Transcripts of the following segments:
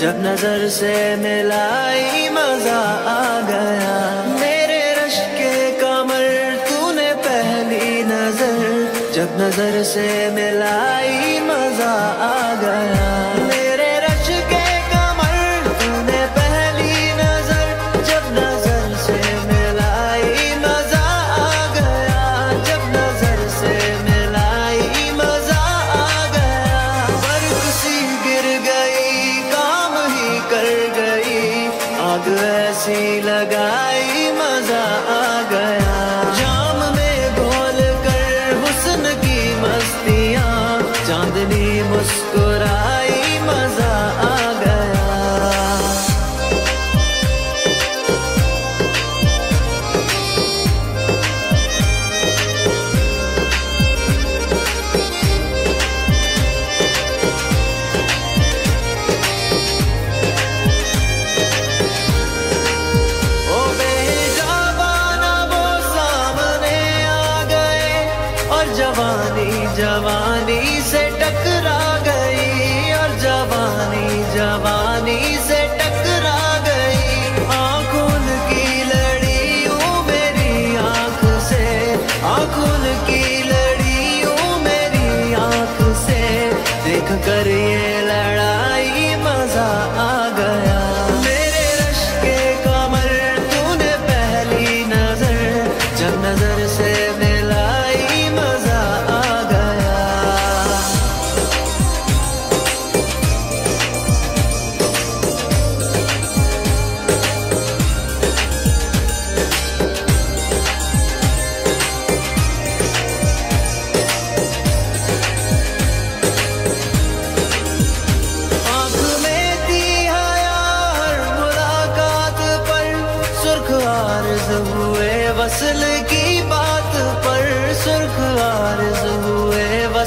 جب نظر سے ملائی مزہ آ گیا۔ میرے رش کے کمر تو نے پہلی نظر۔ جب نظر سے ملائی مزہ آ گیا۔ مسکرائی مزہ آ گیا۔ او بے جاوانا وہ سامنے آ گئے اور جوانی جوانی سے دیکھ کر یہ لڑائی مزہ آ گیا میرے رش کے کمر تو نے پہلی نظر جب نظر سے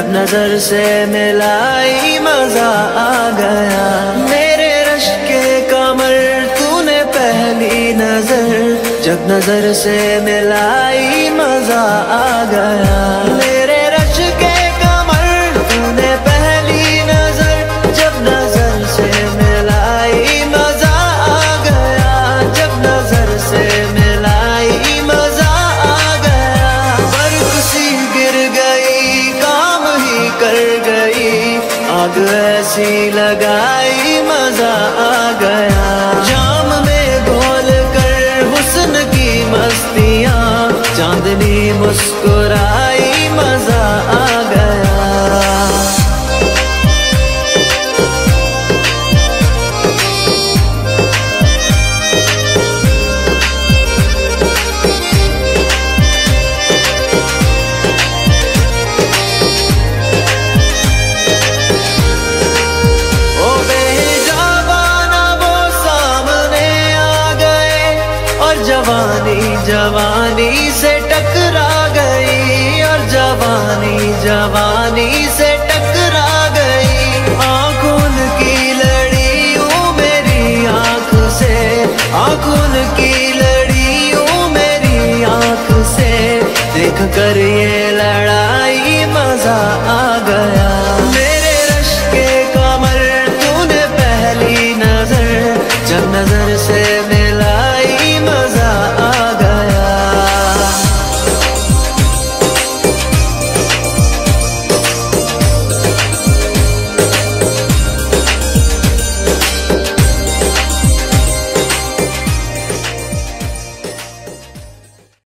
جب نظر سے ملائی مزہ آ گیا۔ میرے رش کے کمر تو نے پہلی نظر۔ جب نظر سے ملائی مزہ آ گیا۔ ہنسی لگائی مزہ آ گیا۔ جام میں گھول کر حسن کی مستیاں چاندنی مسکرائی جوانی جوانی سے ٹکرا گئی، اور جوانی جوانی سے ٹکرا گئی۔ آنکھوں کی لڑیوں میری آنکھ سے، آنکھوں کی لڑیوں میری آنکھ سے۔ دیکھ کر یہ لڑائی مزہ آ گیا۔ میرے رش کا کمر، تو نے پہلی نظر، جب نظر سے